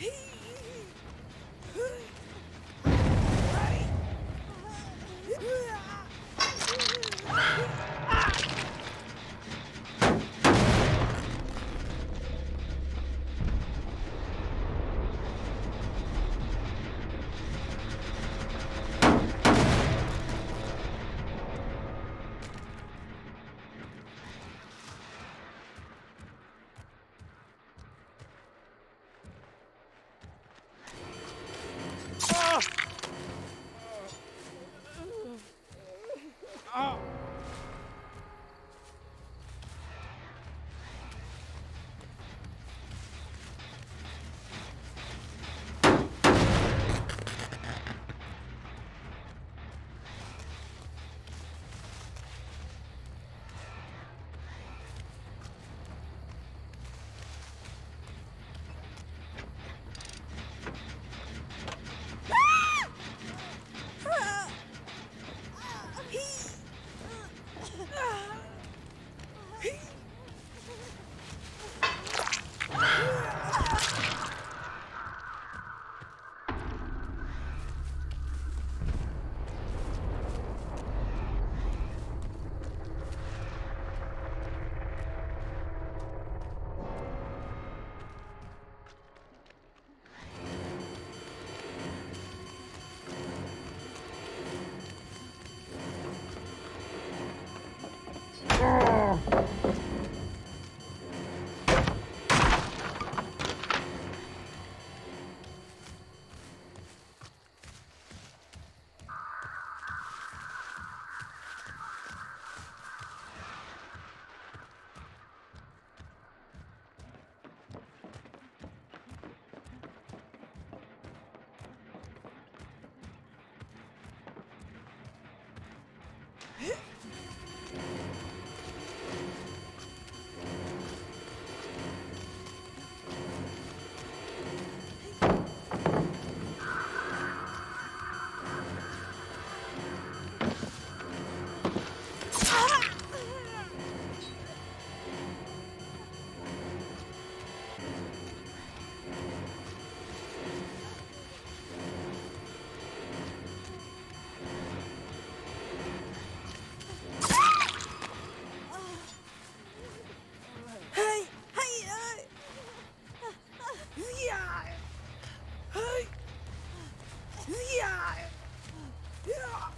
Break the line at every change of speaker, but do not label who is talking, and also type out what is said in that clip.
Peace. Yeah! Yeah!